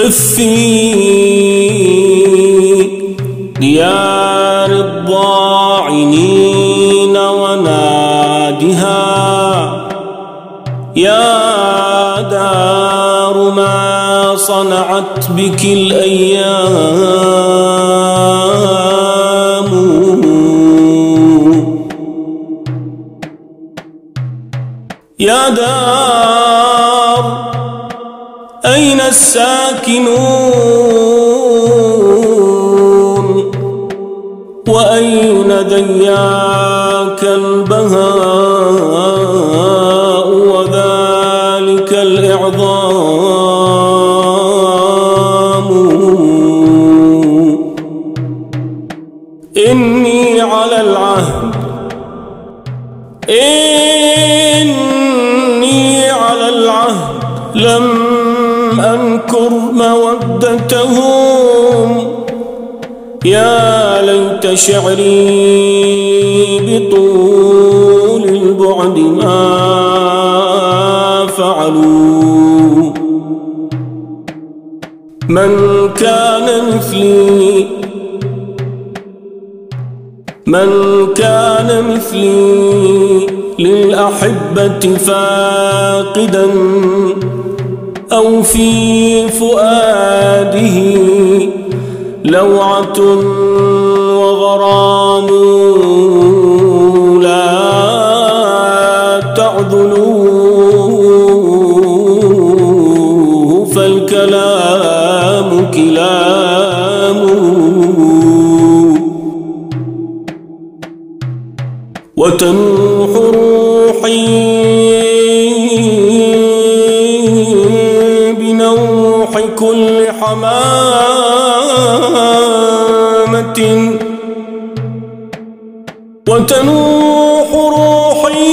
قف في ديار الضاعنين ونادها. يا دار ما صنعت بك الأيام. يا دار أين الساكنون؟ وأين دياك البهاء وذلك الإعظام؟ إني على العهد. إني على العهد. لم أنكر مودتهم يا ليت شعري بطول البعد ما فعلوا. من كان مثلي من كان مثلي للأحبة فاقدا أو في فؤاده لوعة وغرام لا تعذلوه فالكلام كلامه وتنوح روحي بنوح كل حمامة. وتنوح روحي.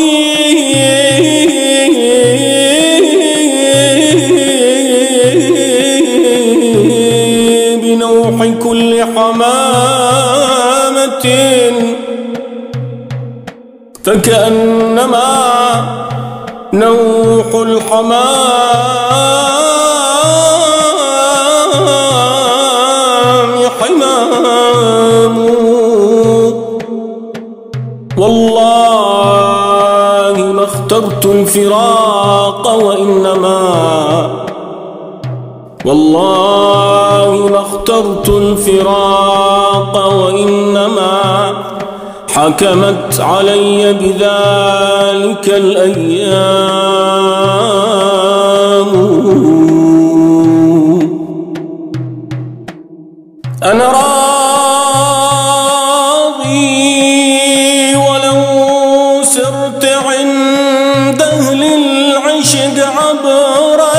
بنوح كل حمامة. فكأنما نوح الحمام حمام. والله ما اخترت الفراق وإنما والله ما اخترت الفراق وإنما حكمت علي بذلك الأيام. أنا راضي ولو سرت عند أهل العشق عبرا.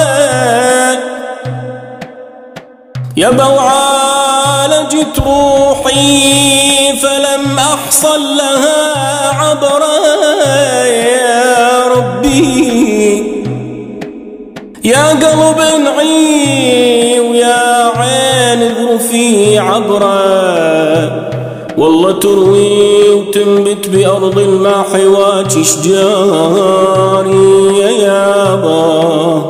يا بوعالجت روحي فلم أحصل لها عبرا. يا ربي يا قلب انعي والله تروي وتنبت بأرض ما حواك شجاري يا يابا.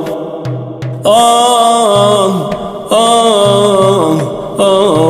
آه آه آه, آه.